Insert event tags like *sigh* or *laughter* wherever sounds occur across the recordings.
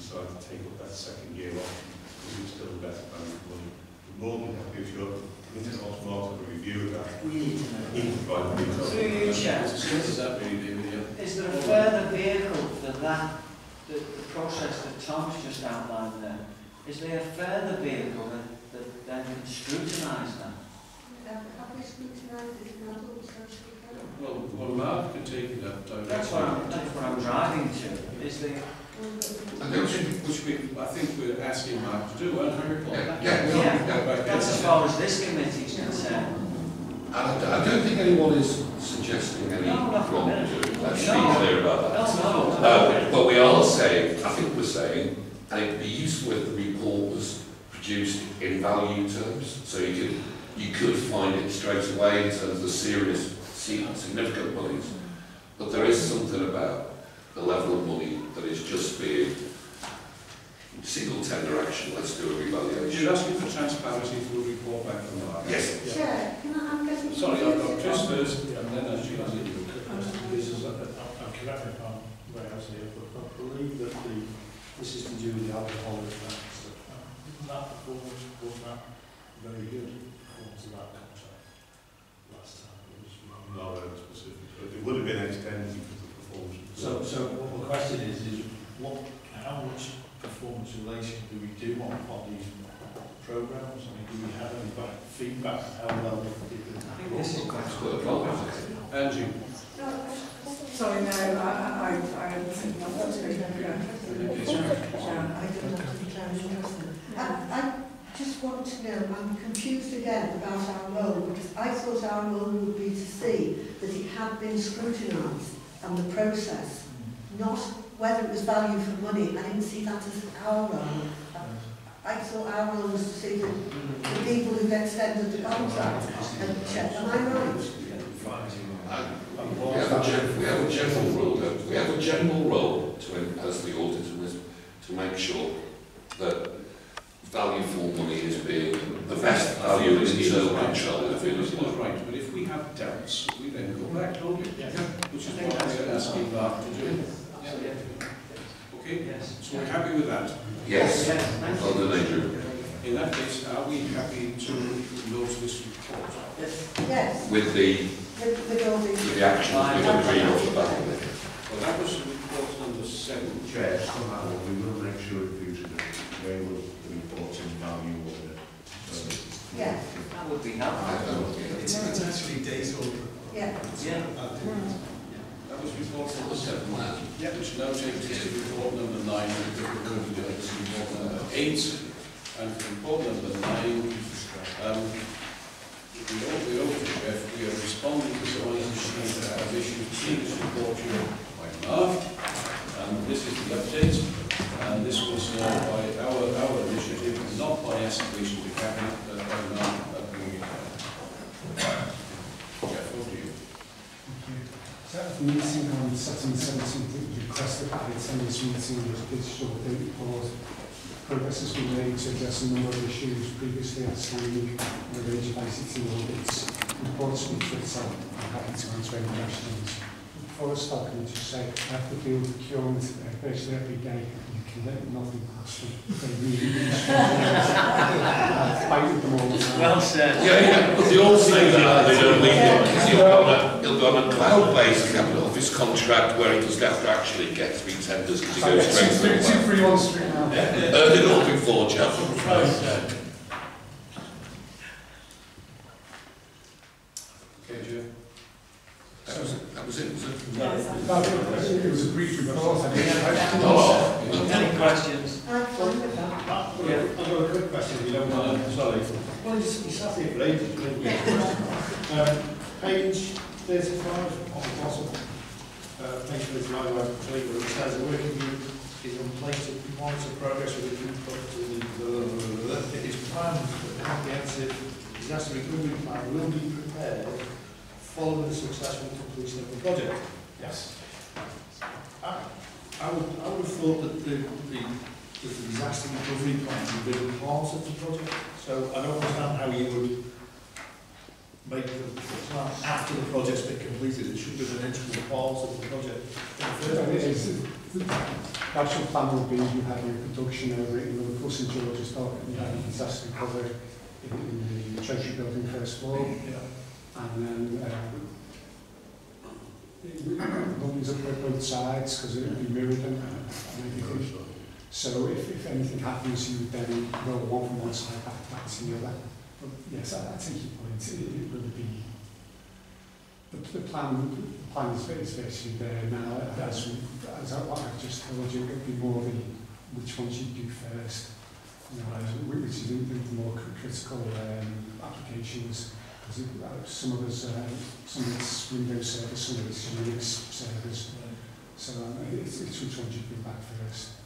decide to take up that second year option, is it still the best value for money? We're more than happy if you're committed to automatic review of that, We need to know. in provide the details. Through you, Chair. Does that really do with you? Is there a further vehicle for that, the, the process that Tom's just outlined there? Is there a further vehicle that, that then can scrutinise that? Have we scrutinised it now, but we socially can? Well, well, Mark can take it up directly. That's what I'm, that's what I'm driving to. Is there, Which, which we, I think we're asking Mark to do, and Harry Potter. Yeah, yeah, Yeah. Go back that's as far as this committee's concerned. And I, I don't think anyone is suggesting any No, not for a wrongdoing. Let's be clear about that. No, no. Uh, but we are saying, I think we're saying, and it'd be useful if the report was produced in value terms, so you could, you could find it straight away in terms of the serious, significant monies. But there is something about the level of money that is just being single tender action, let's do a revaluation. You're asking for transparency for a report back from Mark. Yes. Chair, can I, I'm getting... Sorry, I've got Chris first, and then as you as you. This is, I'm correct me if I'm way out here, but I believe that the, this is to do with the alcohol effect. So, um, Isn't that performance, was that very good performance of that contract last time? It was wrong. Not very specific, but it would have been extended because of performance. So, so what the question is, is what, how much performance relation do we do on, on these programs? I mean, do we have any back- feedback on how well they did? I think this is quite That's what the problem is. Angie, Sorry, no, I, I, I, I am not. I don't have to declare an interest. I, I just want to know, I'm confused again about our role, because I thought our role would be to see that it had been scrutinised and the process, not whether it was value for money. I didn't see that as our role. I thought our role was to see the, the people who extended the contract and check. Am I right? We have, a, we have a general role. We have a general role to, as the auditor, to make sure that value for money is being the best value in internal control I of think this it. was right, but if we have doubts, we then go back, don't we? Which is what we're asking Mark to do. Okay, Yes. so we're happy with that. Yes, Yes, thank you. on nature. In that case, are we happy to note this report? Yes, With the, with, with all with the... the actions we've agreed off the back of it. Well, that was report number seven. Chair, somehow we will make sure in future that they will report in value order. So Yeah. That would be I helpful. don't think It's, it's actually data over. Yeah. Yeah. That was report number seven. Which now takes us to report number nine, and we're going to do to report number eight. And for report number nine, um, we all, we all, if we are responding to some issues that have issued previous report here by Mark. And this is the update, and this was uh, by our, our initiative, not by escalation to cabinet, but by Mark at the, uh, Jeff, over to you. So at the meeting on Saturday seventeenth, it requested that the attendance meeting was digital update report. Progress has been made to address a number of issues previously outstanding in the range of ICT audits. Report speaks for itself. I'm happy to answer any questions. Before I start, can I just say, I have to deal with procurement uh, virtually every day. You can let nothing pass me. They really, really struggle. I fight with them all the time. Well said. Yeah, yeah, but they all say that, they don't leave it, because he'll go on a, he'll go on a cloud-based capital office contract where he doesn't have to actually get three tenders, because he goes straight to the Two, two, cloud. three, one, straight now. Heard it all before, Jeff. Okay, Jeff? That was it, that was it, was it? No, it was a brief report. I mean, I- Any questions? I'm fine with that. I've got a- I've got a quick question, if you don't mind, sorry. Well, you s- you sat here for ages, didn't you? Um, Page thirty-five on the bottom, uh, page thirty-five, I believe, where it says, a working group is in place to monitor progress with the up to the, it is planned that the comprehensive disaster recovery plan will be prepared following the successful completion of the project. Yes. I, I would, I would have thought that the, the, that the disaster recovery plan would be part of the project. So I don't understand how you would make the the after the project's been completed. It should be an integral part of the project. the first It place. is, the actual plan would be you have your production over it in Liverpool, St George's Dock, and you have your disaster recovery in, in the Treasury Building first floor. And then um, London's up at both sides because it will be mirrored and, and everything. So if, if anything happens, you would then roll one from one side back, back to the other. But yes, I, I take your point. It, it will be the, the plan. The plan is, is basically there now. As, as what I've just told you, it would be more of the which ones you do first. You know, which is the, the more critical um, applications. Because uh, some of us, uh, some of it's Windows servers, some of it's Unix servers. So um, it's, it's which ones you bring back first.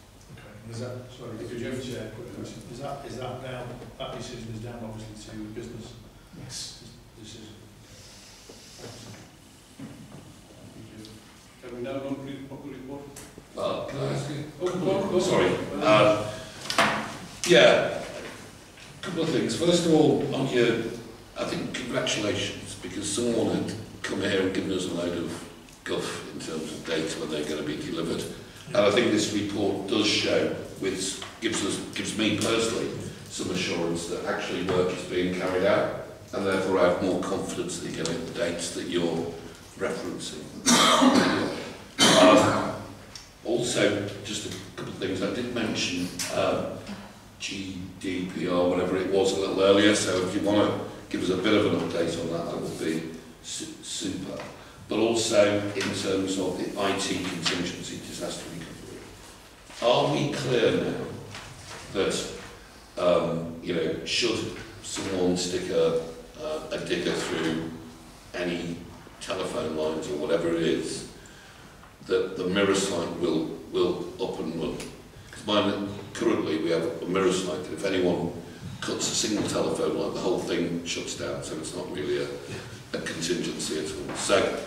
Is that, sorry, could you have chair, quick question, is that, is that down, that decision is down obviously to business Yes. decision? Can we now run through the proper report? Uh, can I ask you? Oh, go on. Sorry. Uh, yeah, a couple of things. First of all, on your, I think congratulations, because someone had come here and given us a load of guff in terms of dates when they're going to be delivered. And I think this report does show, which gives us, gives me personally, some assurance that actually work is being carried out, and therefore I have more confidence that you're getting the dates that you're referencing. um, also, just a couple of things. I did mention uh, GDPR, whatever it was, a little earlier. So if you want to give us a bit of an update on that, that would be su super. But also in terms of the IT contingency disaster recovery, are we clear now that um, you know should someone stick a, uh, a digger through any telephone lines or whatever it is, that the mirror site will will up and run. Because mine currently we have a mirror site that if anyone cuts a single telephone line, the whole thing shuts down. So it's not really a, a contingency at all. So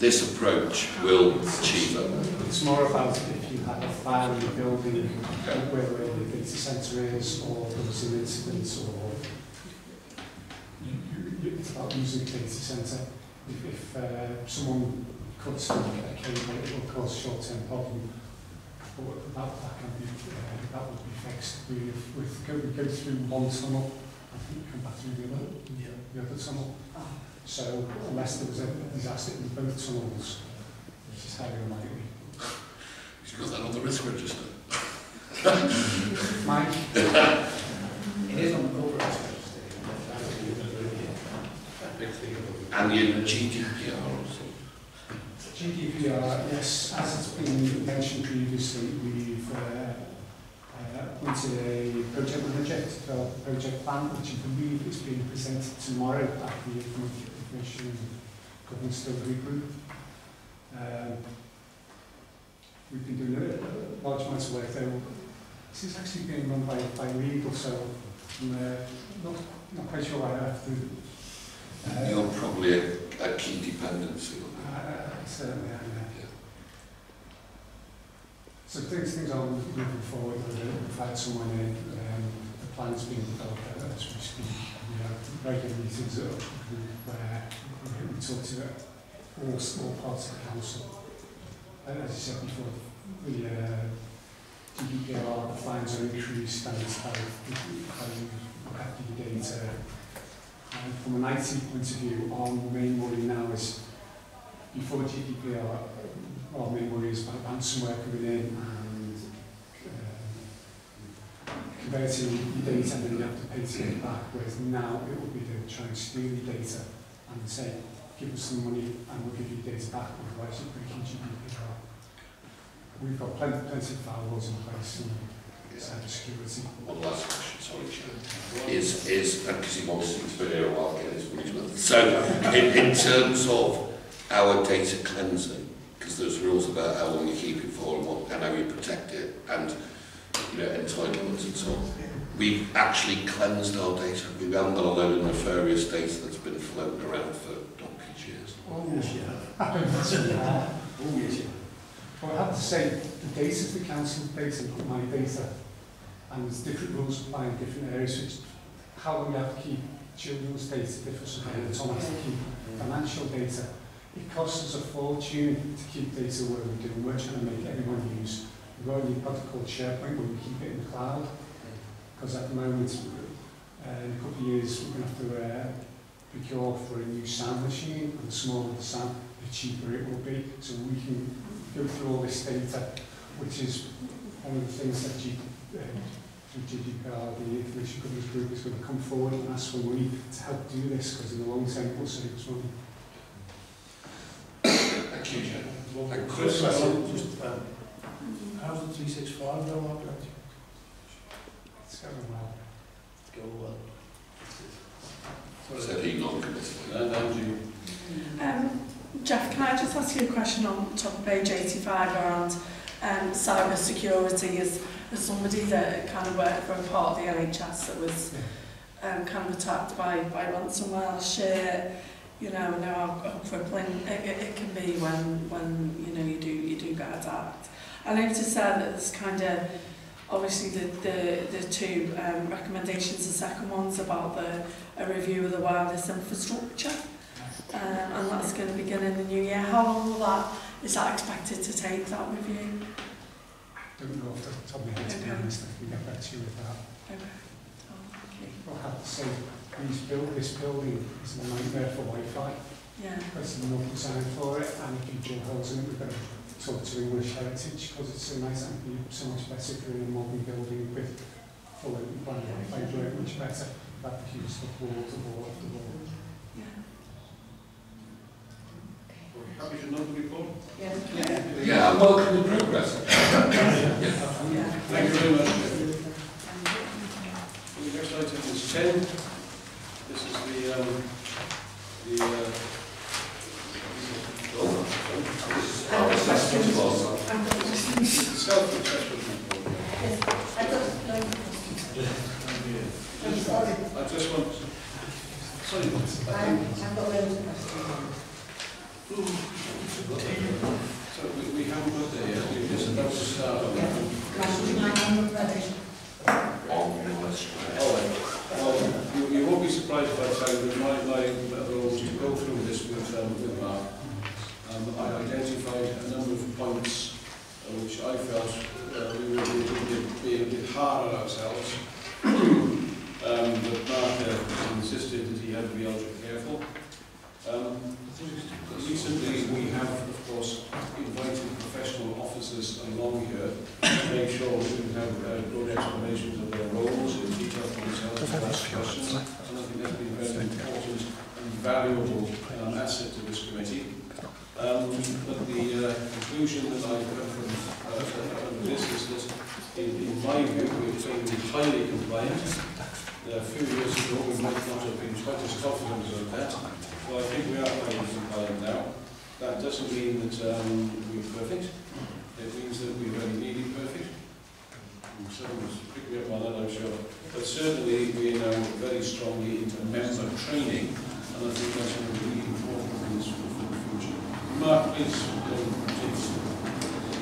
this approach will achieve that. It's more about if you have a fire in the building, where, where the data centre is, or there was an incident, or it's about using the data centre. If, if uh, someone cuts a cable, it will cause short-term problem. But that, that can be, uh, that would be fixed with, with go, we go through one tunnel, I think come back through the other, Yeah. the other tunnel. So unless there was a disaster in both tunnels, which is highly unlikely. You've got that on the risk register. *laughs* Mike? It is on the corporate And GDPR also. GDPR, yes, as it's been mentioned previously, we've uh, uh, a project manager to develop a project plan, which I believe is being presented tomorrow at the Information and Governance Delivery Group. Um, we've been doing a, a large amount of work there. This is actually being run by, by legal, so I'm uh, not, not quite sure why I have to. Uh, You're probably a, a key dependency on that. uh, certainly, I know. So things, things are moving forward, we've we've had someone in, um, the plan's being developed uh, as we speak. We have regular meetings at group where we we talk to all, small parts of the council. And as you said before, the uh, GDPR, the fines are increased and it's how, how you look after your data. And from an IT point of view, our main worry now is before GDPR, our main worry is about ransomware coming in and um, converting your data and then you have to pay to get it back, whereas now it will be to try steal your data and say, give us some money and we'll give you data back, otherwise you're breaking GDPR. We've got plenty, plenty of firewalls in place and One last question, sorry, Chair. Is, is, because he wants to be here while, get his. So, in, in terms of our data cleansing, because there's rules about how long you keep it for and, what, and how you protect it, and you know, entitlements and so on. We've actually cleansed our data. We haven't got a load of nefarious data that's been floating around for donkey's years. Oh, Yes, *laughs* yeah. Oh, yes, you Well, I have to say, the data is the council's data, on my data. And there's different rules apply in different areas, which how long you have to keep children's data differs from how to keep financial data. It costs us a fortune to keep data where we do. We're trying to make everyone use we've got a new product called SharePoint where we keep it in the cloud. Because at the moment, uh, in a couple of years, we're going to have to uh, procure for a new sound machine, and the smaller the sound, the cheaper it will be. So we can go through all this data, which is one of the things that G, uh, through GDPR, the Information Governance Group is going to come forward and ask for money to help do this, because in the long term, it will save us money. Thank you, Chair. Well, Chris, Chris, well, just, um, how's the 365 go on? It's going well. Go well. Said he non-committal. And Angie, Um, Jeff, can I just ask you a question on top of page 85 around um, cyber security as, as somebody that kind of worked for a part of the NHS that was um, kind of attacked by, by ransomware last year? You know, know how crippling it, it, it can be when, when you know you do you do get attacked. I noticed there that there's kind of obviously the, the, the two um, recommendations, the second one's about the, a review of the wireless infrastructure. Um, and that's going to begin in the new year. How long will that, is that expected to take, that review? Don't know off the top of my head, to be honest, I can get back to you with that. Okay. Oh, thank you. I'll have to say, these build, this building is a nightmare for Wi-Fi. Yeah. There's no design for it, and if you drill holes in it, we've got to talk to English Heritage, because it's so nice and so much better for in a modern building with full Wi-Fi, it much better. That huge stuff wall to wall to wall. Yeah. happy to know the report? Yes. Yeah, and welcome the progress. Yeah. Thank you very much. The next item is 10. This is the, um, the, uh, Our assessment was, self-assessment report. I don't. I'm sorry. I just want, sorry, I I'm, think, I've got loads of questions. So we, we haven't got. Well, you, you won't be surprised by the time that my, my to go through this with, um, with Mark. Um, I identified a number of points uh, which I felt uh, we were being be a bit hard on ourselves. um, but Mark uh, insisted that he had to be ultra careful. Um, recently, we have, of course, invited professional officers along here to make sure that we have uh, good explanations of their roles in detail for themselves to ask questions. And I think that's been a very important and valuable um, asset to this committee. Um, but the uh, conclusion that I got from uh, from this is that, in, in my view, we're going to be highly compliant. Uh, a few years ago, we might not have been quite as confident about that. So I think we are highly compliant now. That doesn't mean that um, we're perfect. It means that we're very nearly perfect. And Someone's picking me up on that, I'm sure. But certainly, we are now very strongly into member training, and I think that's going to be really important for this for the future. Mark, please, um, please.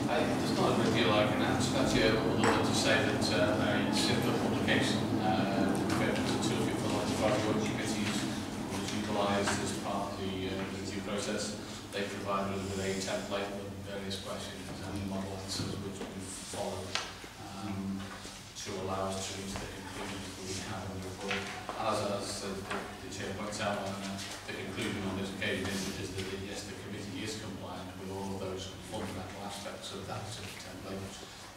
I, there's not a great deal I can add to that here, other than to say that uh, a simple publication, uh, compared to the tool for lots of other work committees, was utilised as part of the uh, review process. They provided us with a template with various questions and model answers which we followed um, to allow us to reach the conclusions that we have in the report. As, as uh, the, the chair points out, uh, the conclusion on this occasion is, is that yes, the committee is compliant with all of those fundamental aspects of that sort of template.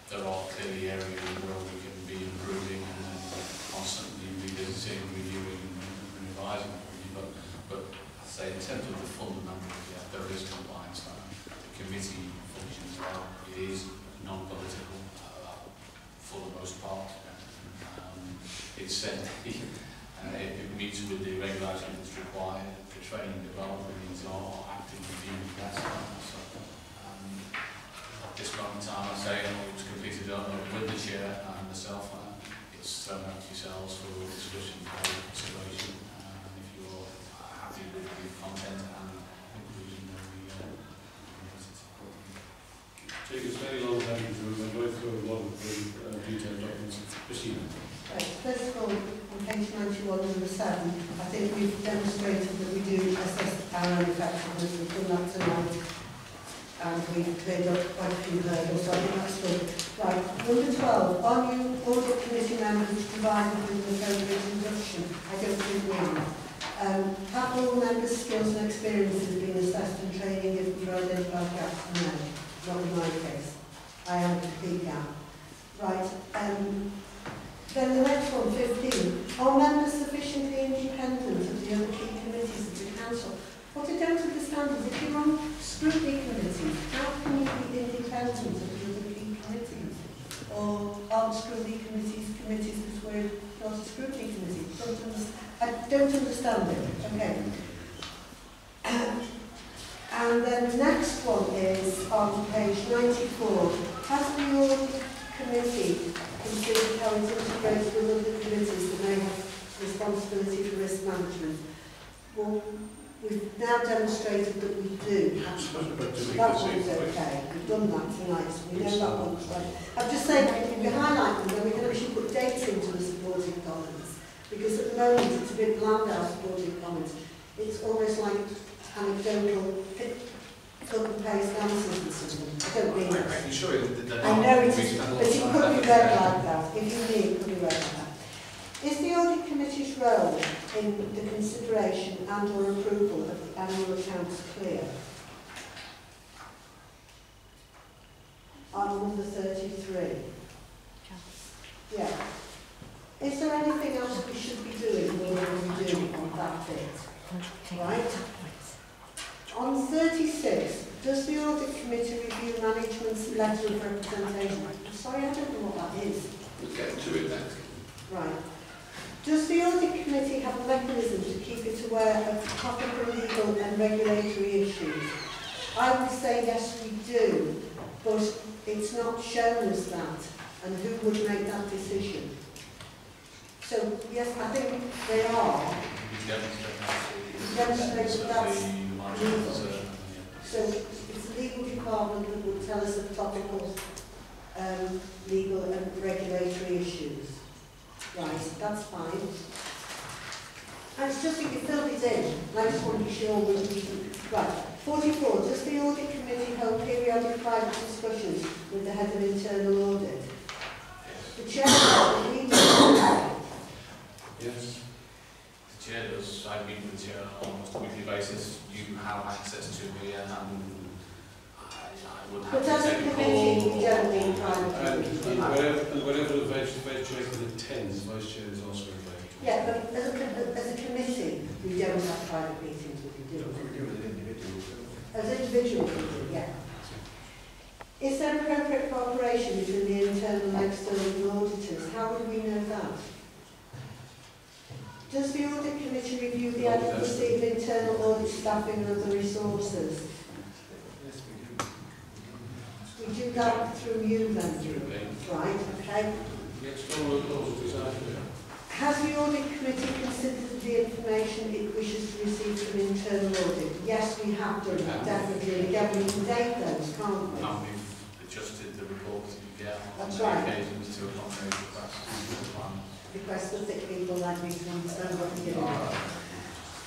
There are clearly areas where we can be improving and then constantly revisiting, reviewing and revising. But, but I say in terms of the fundamentals, yeah, there is compliance now. Committee functions well. It is non-political uh, for the most part. Um, it's said *laughs* uh, it, it meets with the regulations that's required. for training and development needs are acting review that's so um, at this moment in time I say it was completed with the chair and myself uh, it's thrown out to yourselves for discussion for consideration uh, and if you're happy with the content and conclusion then we uh, Take us very long time to go through a lot of very uh, detailed documents. Christina. Right, first of all, on page 91, number 7, I think we've demonstrated that we do assess our own effectiveness, we've done that tonight. And we've cleared up quite a few hurdles, so I on scrutiny committees, committees, this were not a scrutiny committee. Don't I don't understand it. Okay. And then the next one is on page 94. Has the York committee considered how it integrates with other committees that may have responsibility for risk management? Well, We've now demonstrated that we do. Have, that one's okay. We've done that tonight, so we know that one's right. I'm just saying, we highlight them, then we can actually put dates into the supporting comments. Because at the moment, it's a bit bland, our supporting comments. It's almost like anecdotal pick, cut and paste answers and something. I don't mean I'm sure it. I know it's, is, but it could be read like that. If you need, it could be read like that. Is the audit committee's role in the consideration and or approval of the annual accounts clear? On number 33. Yeah. Is there anything else we should be doing more than we do on that bit? Right? On 36, does the audit committee review management's letter of representation? I'm sorry, I don't know what that is. We'll get to it next. Right. Does the audit committee have a mechanism to keep it aware of topical legal and regulatory issues? I would say yes, we do, but it's not shown us that, and who would make that decision? So, yes, I think they are. Demonstrate that. Demonstrate that that's legal. So it's the legal department that will tell us of topical um, legal and regulatory issues. Right, that's fine. And it's just that you filled it in, and I just want to be sure we Right, 44, does the audit committee hold periodic private discussions with the head of internal audit? The chairman, the leader, Yes. The chair does, I meet with the chair on almost a weekly basis. You have access to me and will have But as a committee, we don't mean private. And wherever the vice, vice chair can attend, the vice chair is also invited. Yeah, but as a, as a committee, we don't have private meetings, with you, do. No, we do as an. As individual people, yeah. Is there appropriate cooperation between the internal and external auditors? How would we know that? Does the audit committee review the adequacy of internal audit staffing and other resources? We do. We do that through you then, Through me. right, okay? The external auditors are there. Has the audit committee considered the information it wishes to receive from internal audit? Yes, we have done, definitely, and again, we can date those, can't we? And we've adjusted the report that you get on That's right. occasions to accommodate requests. Request that people like me to understand what we're doing.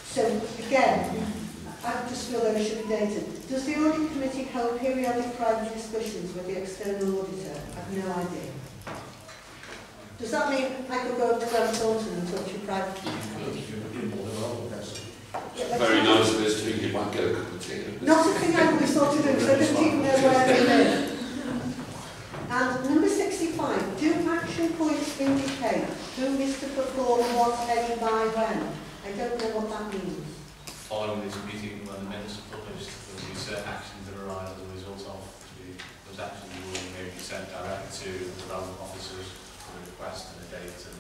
So again, I just feel that we should be dated. Does the audit committee hold periodic private discussions with the external auditor? I've no idea. Does that mean I could go to Grant Thornton and talk to you privately? Yeah, Very nice of us to think you might get a cup of tea. Not a thing I would have thought to do, because I didn't even know where they live. And number 65, do action points indicate who is to perform what, any, by, when? I don't know what that means. Following this meeting, when the minutes are published, there will be certain actions that arise as a result of the, those actions will maybe be sent direct to the relevant officers for a request and a date and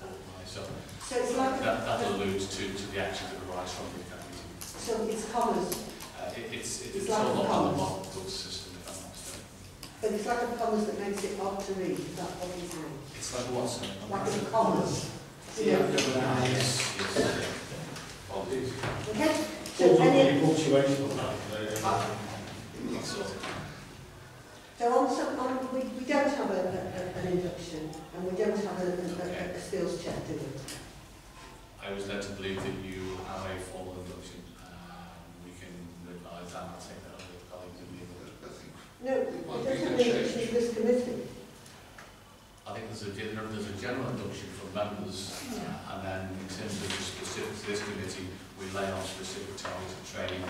report. by. So So it's like, that, that alludes to, to the actions that arise from the meeting. so it's commas, Uh, it, it's, It's it's like all on the model system, if I'm not but it's like a commas that makes it odd to read, is that what you're saying? It's like what, sir? Like a commas. Yeah, yes, Okay? So any, punctuation. It's sort so on some, on, we, we don't have a, a, an induction, and we don't have a, a, a skills check, do we? I was led to believe that you have a formal induction. Um, we can revise that, I'll take that up with colleagues if we No, it doesn't mean it's this committee. I think there's a, general- there's a general induction for members, uh, and then in terms the of this committee, we lay on specific targets of training,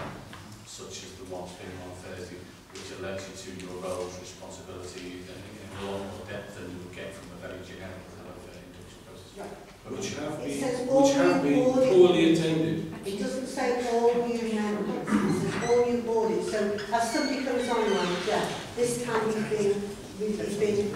such as the ones being on Thursday, which alerts you to your roles, responsibility, in, in a lot more depth than you would get from a very generic kind of uh, induction process. Right. Which have been, which have been new poorly attended. It doesn't say all new members, it says all new audits. So as somebody comes online, yeah, this time he's been, he's been,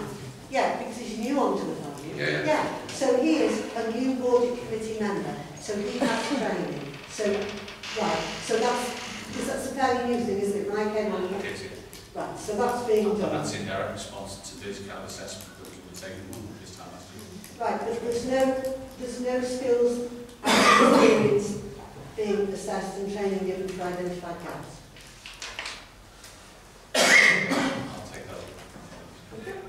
yeah, because he's new onto it, aren't you? Yeah, yeah. Yeah, so he is a new audit committee member, So we have training. So, right, so that's, because that's a fairly new thing, isn't it? When I came on, right, so that's being done. That's in direct response to this kind of assessment that we were taking on this time last year. Right, but there's no, there's no skills and experience being assessed and training given to identify gaps. I'll take that. Okay.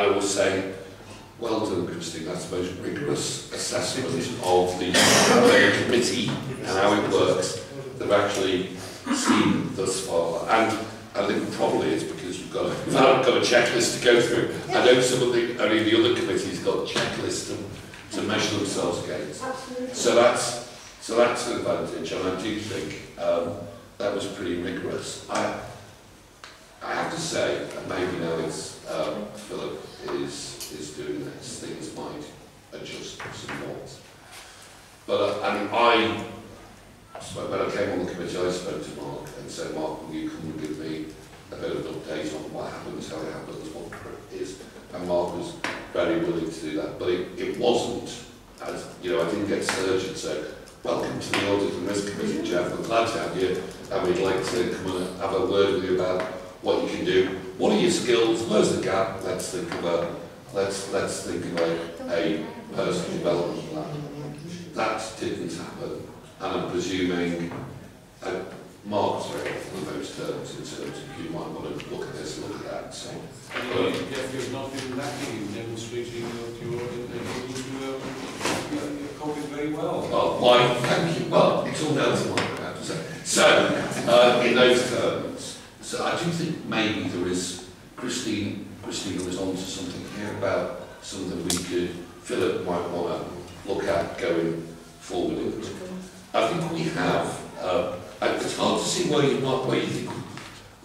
I, will say, well done, Christine. That's the most rigorous assessment of the, committee and how it works that I've actually seen thus far. And I think probably it's because you've got a, you've got a checklist to go through. I know some of the, only the other committees got checklists to, to measure themselves against. Absolutely. So that's so that's an advantage, and I do think um, that was pretty rigorous. I I have to say, and maybe now it's is doing this, things might adjust somewhat. But uh, I mean, I when I came on the committee, I spoke to Mark and said, Mark, will you come and give me a bit of an update on what happens, how it happens, what it is, and Mark was very willing to do that. But it, it wasn't as you know, I didn't get surgeon, so welcome to the Audit and Risk Committee, Jeff. We're glad to have you, and we'd like to come and have a word with you about what you can do. What are your skills? Where's the gap? Let's think of a let's let's think of a, a personal development plan. That didn't happen, and I'm presuming. Uh, Mark's very often in those terms in terms of you might want to look at this, look at that. So, And you, Jeff, you've not been lacking in demonstrating that you are able to uh, cope very well. Well, why, thank you. Well, it's all down to Mark, I have to say. So, uh, in those terms, so I do think maybe there is, Christine, Christina was onto something here about something we could, Philip might want to look at going forward. I think we have, uh, it's hard to see where you might, where you think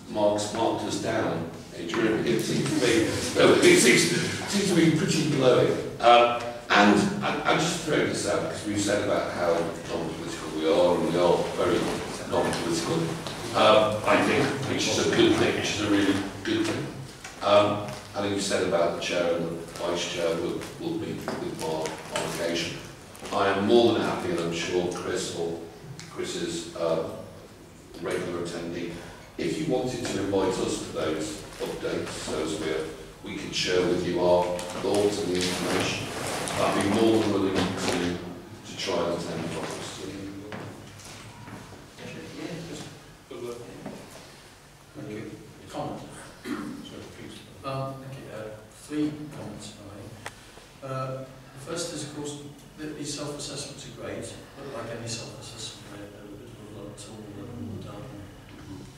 Mark's marked us down, Adrian. It seems to be, *laughs* it seems, seems to be pretty glowing. Uh, and I, I just throw this out because we've said about how non-political we are, and we are very non-political. Um, I think, which is a good thing, which is a really good thing. Um, I think you said about the chair and the vice chair will, will meet with Mark on occasion. I am more than happy, and I'm sure Chris or Chris's uh, regular attendee, if you wanted to invite us to those updates so as we, we could share with you our thoughts and the information, I'd be more than willing to, to try and attend from. Three comments if I may. Uh, the first is, of course, that these self-assessments are great, but like any self-assessment, they're a bit of a tool that all done.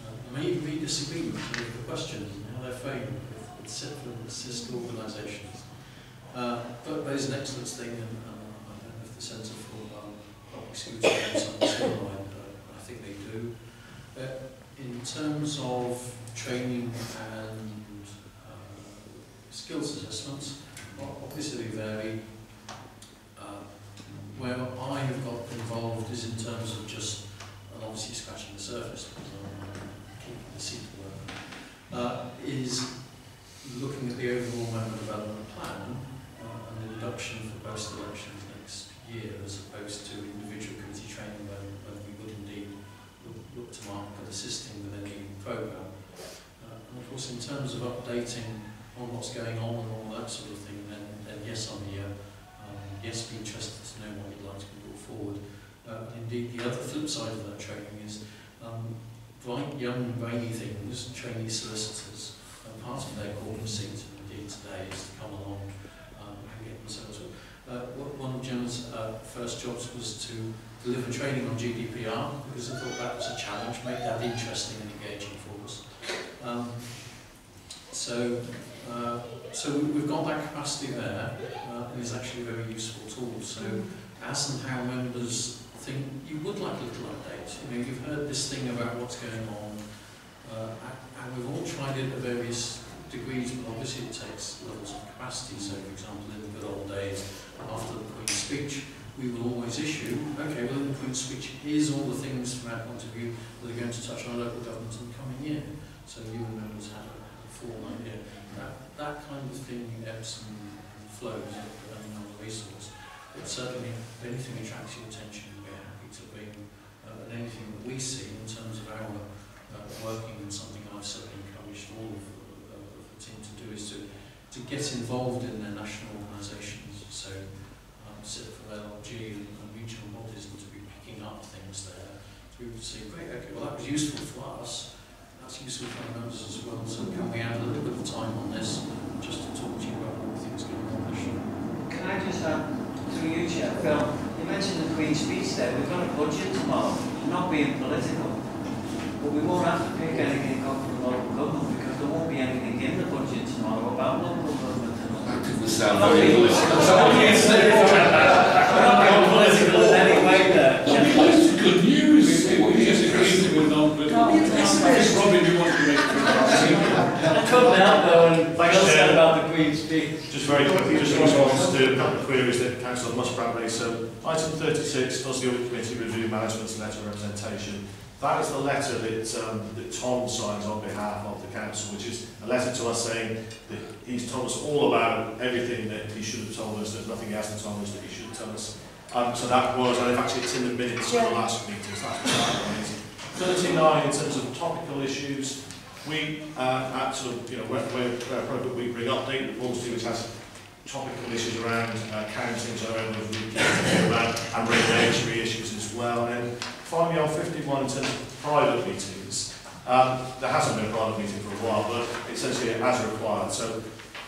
Uh, may be disagreement with the questions and how they're framed with, with separate CISC organisations. Uh, but it's an excellent thing, and um, I don't know if the Centre for um, Public similar, but I think they do. Uh, in terms of training and skills assessments, obviously vary. Uh, where I have got involved is in terms of just, and obviously scratching the surface because I'm uh, keeping the seat work, uh, is looking at the overall member development plan uh, and the induction for post-elections next year as opposed to individual committee training when we would indeed look, look to Mark at assisting with any programme. Uh, and of course, in terms of updating on what's going on and all that sort of thing, then, then yes, I'm here. Um, yes, be interested to know what you'd like to be brought forward. Uh, indeed, the other flip side of that training is um, bright, young, brainy things, trainee solicitors, and part of their core and indeed today, is to come along um, and get themselves up. Uh, one of Gemma's uh, first jobs was to deliver training on GDPR because I thought that was a challenge, make that interesting and engaging for us. Um, so, uh, so we- we've got that capacity there, uh, and it's actually a very useful tool. So, as and how members think you would like a little updates. You know, you've heard this thing about what's going on, uh, and- we've all tried it at various degrees, but obviously it takes levels of capacity. So, for example, in the good old days, after the Queen's speech, we will always issue, okay, well, the Queen's speech, here's all the things from our point of view that are going to touch on local government in the coming year. So you and members had a full idea. That, that kind of thing ebbs and flows depending on the resource. But certainly, if anything attracts your attention, we're happy to bring, uh, and anything that we see in terms of our uh, working and something I've certainly encouraged all of, uh, the team to do is to, to get involved in their national organisations. So um, sit for and, regional bodies and to be picking up things there. So we would say, great, okay, well that was useful for us. That's useful for our members as well. So can we add a little bit of time on this just to talk to you about what we think is going on nationally? Can I just add, through you, Chair, Phil, you mentioned the Queen's speech there, we've got a budget tomorrow, not being political, but we won't have to pick anything up from the local government because there won't be anything in the budget tomorrow about local government and all. That didn't sound Not very being- political. not being- not being political in any way there. Well, It's good news. We we non-political. I think Robin, you want to make I couldn't help though, and Phil said about the Queen's speech. Just very quickly, just in response to a couple of queries that Councillor Muspratt raised. So item 36, does the audit committee review management's letter of representation? That is the letter that, um, that Tom signs on behalf of the council, which is a letter to us saying that he's told us all about everything that he should have told us, there's nothing he hasn't told us that he should tell us. Um, so that was, and actually it's in the minutes of the last meeting, so that's what that is. 39, in terms of topical issues, we, uh, at sort of, you know, where, where appropriate, we bring update reports to, which has topical issues around uh, counting, so around and regulatory issues as well. And then finally on 51, in terms of private meetings, um, there hasn't been a private meeting for a while, but it's essentially as required. So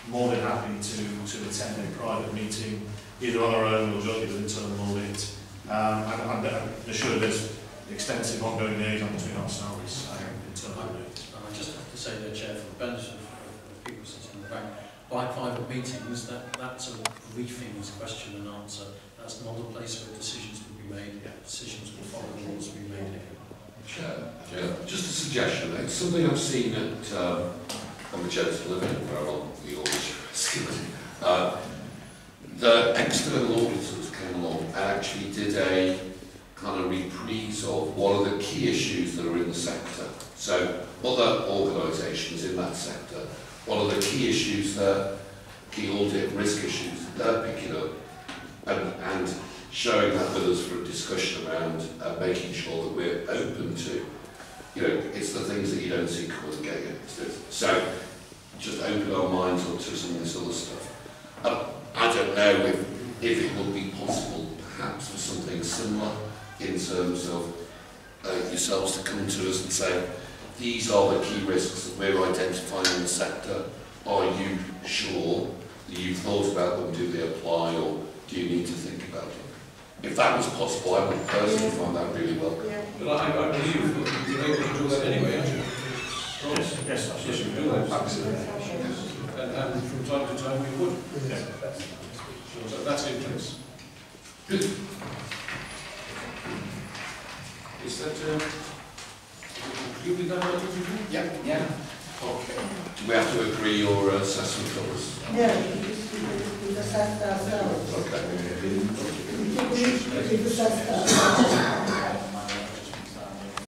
more than happy to, to attend a private meeting, either on our own or jointly with internal audit. Um, and assured there's extensive ongoing liaison between ourselves and internal audit. And I just have to say there, Chair, for the benefit of, of people sitting in the back, by private meetings, that, that's a briefings, question and answer. That's not a place where decisions will be made. Yeah. Decisions will follow the rules will be made here. Chair, Chair, just a suggestion. It's something I've seen at um, on the Church Living, where I'm on the audit. uh, the external auditors came along and actually did a kind of reprise of what are the key issues that are in the sector. So other organisations in that sector, what are the key issues that key audit risk issues that they're picking up and, and showing that with us for a discussion around uh, making sure that we're open to, you know, it's the things that you don't see coming and getting. So just open our minds up to some of this other stuff. Um, I don't know if, if it would be possible perhaps for something similar in terms of uh, yourselves to come to us and say, these are the key risks that we're identifying in the sector. Are you sure that you've thought about them? Do they apply or do you need to think about them? If that was possible, I would personally find that really welcome. Yeah. But I, I believe that you're able to do that anyway, aren't you? Yes, yes, Yes, you do. And, and from time to time we would. So that's in place. Good. Is that, uh, you with that, what you do? Yeah. Yeah. Okay. Do we have to agree your uh, assessment colours? Yeah, we just, we've assessed ourselves. Okay. We've assessed ourselves.